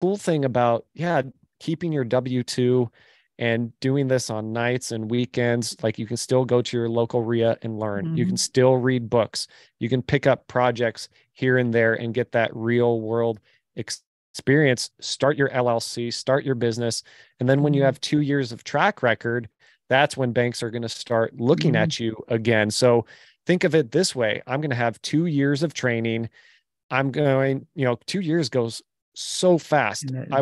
cool thing about yeah keeping your w2 and doing this on nights and weekends like you can still go to your local REIA and learn mm-hmm. you can mm-hmm. still read books you can pick up projects here and there and get that real world experience start your llc start your business and then when you mm-hmm. have 2 years of track record that's when banks are going to start looking mm-hmm. at you again so think of it this way i'm going to have 2 years of training i'm going you know 2 years goes so fast. I